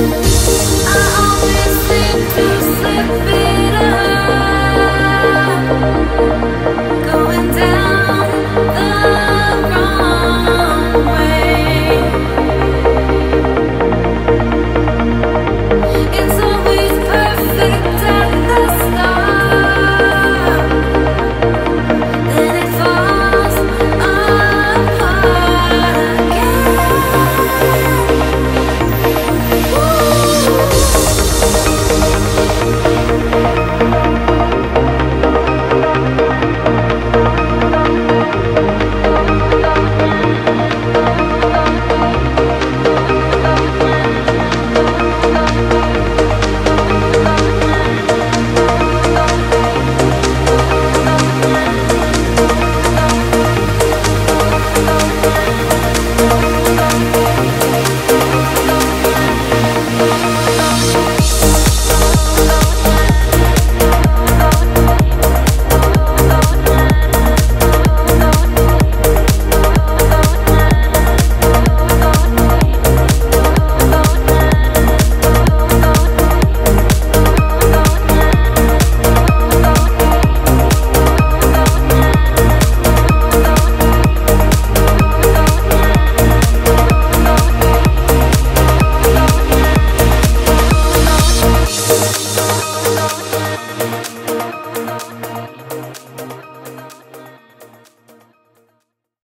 Música